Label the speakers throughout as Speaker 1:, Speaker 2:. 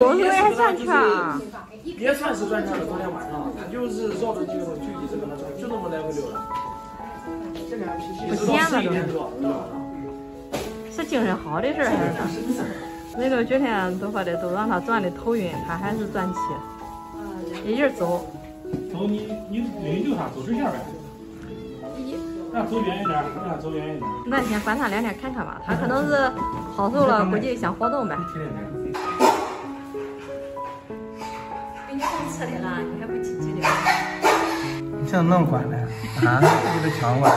Speaker 1: 我说也转圈儿，
Speaker 2: 也算是转圈了。昨天晚上，他就是绕着这个就一直跟他转，就那么来回溜达。
Speaker 1: 不闲了
Speaker 2: 一点
Speaker 1: 都
Speaker 2: 多。
Speaker 1: 是精神好的事儿还是啥？那个昨天都说的都让他转的头晕，他还是转起，一人走。
Speaker 3: 走你你领就他走直线呗，那走远一点，让走远一点。
Speaker 1: 那先观察两天看看吧，他可能是好受了，估计想活动呗。给你上车的了，你还不进去的？
Speaker 2: 你想弄管呢啊？你的枪关。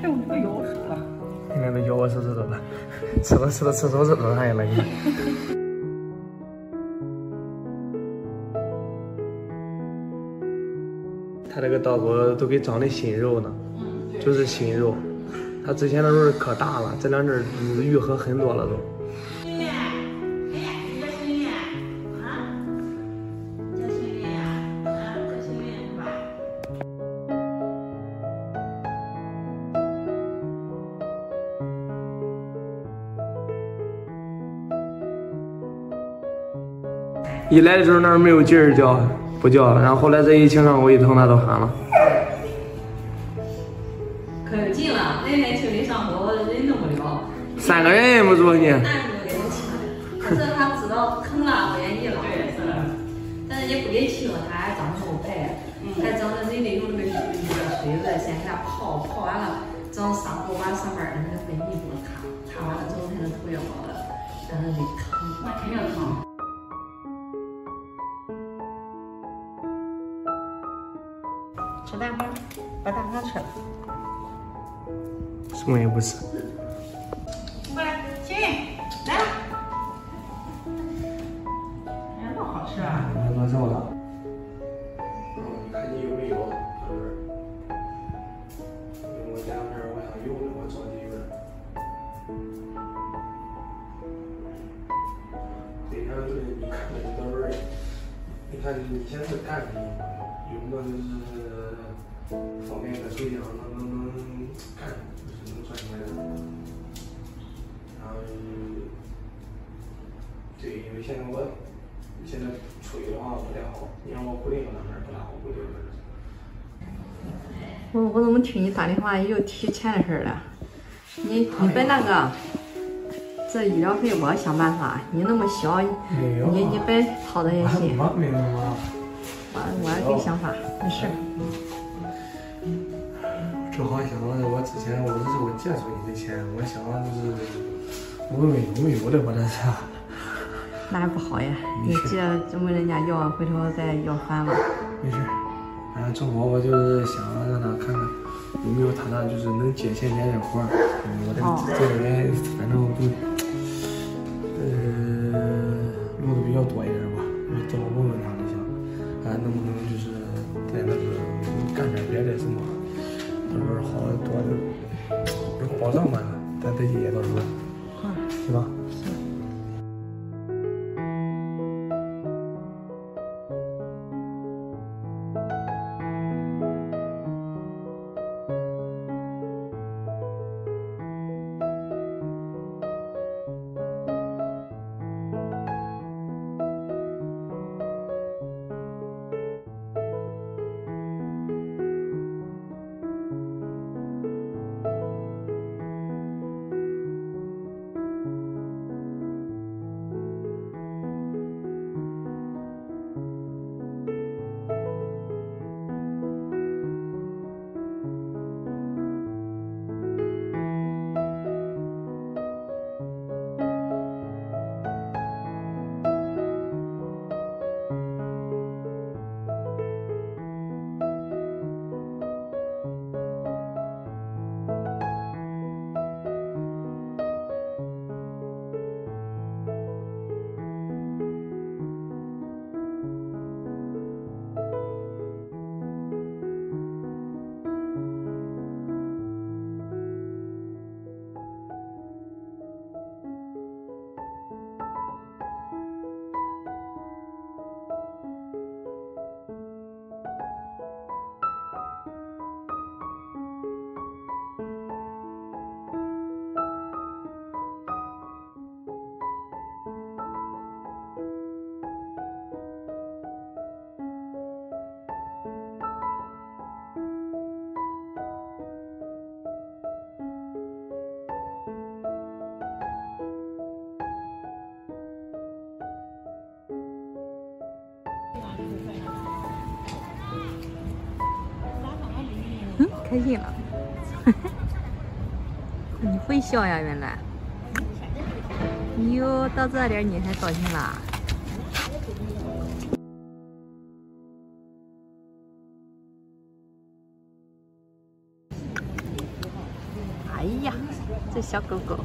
Speaker 2: 哎，我这个腰瘦了，你看这腰我瘦瘦的，吃了吃了吃手指头上去了，你。他这个刀口都给长的新肉呢，就是新肉。他之前的时候可大了，这两阵愈合很多了都。一来的时候那儿没有劲儿叫，不叫，然后后来在疫情上我一疼他都喊了。
Speaker 1: 可近了，那天去没上火，人都没了。
Speaker 2: 三个人也没住你。
Speaker 1: 那是给他请的，可是他知道疼了，不愿意了。对，是的。但是也不给请，他还长得好白，还长得人得用那个那个水子先给他泡，泡完了，整伤口把上面的那个分泌给擦，擦完了之后才能头越好的，但是得疼，那肯定疼。吃蛋黄，把蛋黄吃了。
Speaker 2: 什么也不吃。
Speaker 1: 过来，幸运，来。哎呀，那好吃啊！
Speaker 2: 你多瘦了？嗯，看你有没有，就是。因为我这两天我想用的，我着急有点。这两天你看那个单位，你看你现在干什么？用的就是方便在手机上能能能干，就是能赚钱的。然后，对，因为现在我现在处理的话不太好，你让我固定那儿不太好固定。
Speaker 1: 我我怎么听你打电话又提钱的事了？你你别那个这医疗费我想办法，你那么小，你你别操这些心。
Speaker 2: 没有吗？
Speaker 1: 我我还有想法，没事。
Speaker 2: 正好想着我之前我这是我借出你的钱，我想就是问问有没有的，我这是。
Speaker 1: 那不好呀，你借这么人家要，回头再要还了。
Speaker 2: 没事，反正正好我就是想让他看看有没有他那就是能接钱接的活儿。我这这个人反正不，能不能就是在那个干点别的什么，到时候好多的有保障嘛，咱自己也到时候，
Speaker 1: 开心了。你会笑呀，原来。哟，到这点你还高兴啦？哎呀，这小狗狗，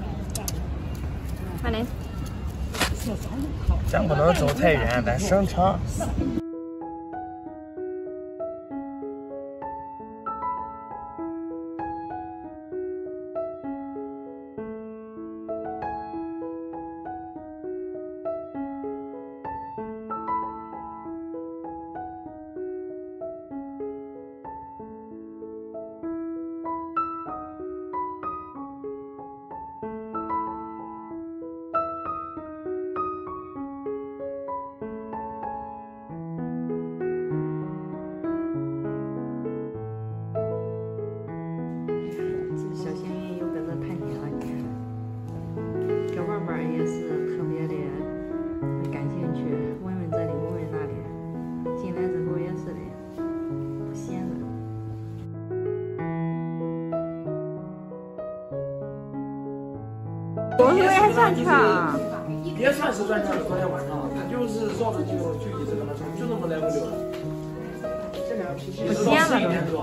Speaker 1: 快点！
Speaker 2: 咱不能走太远，咱省车。
Speaker 1: 转圈啊！
Speaker 2: 别算是转圈了，昨天晚上他就是绕着就就一直搁那转，就那么来回溜达。
Speaker 1: 不闲了都。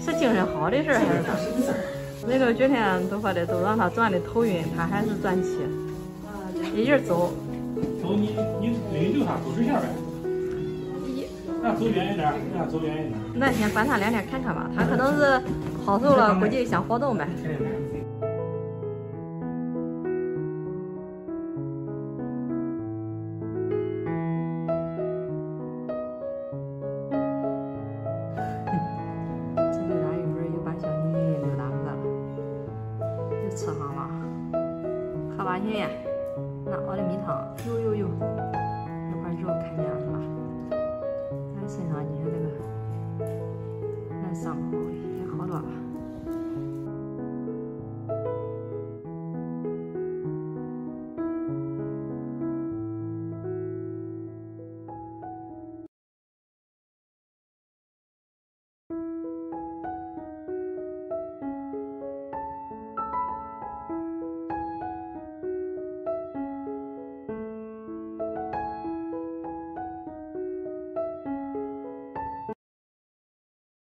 Speaker 1: 是精神好的事儿还是咋？那个昨天都说的都让他转的头晕，他还是转起，一直走。
Speaker 3: 走你你领溜他走直线呗。那走远一点，那走远一点。
Speaker 1: 那先观察两天看看吧，他可能是好受了，估计想活动呗。美呀那熬的米汤呦呦呦那块肉看见了是吧？咱身上你看这个那伤口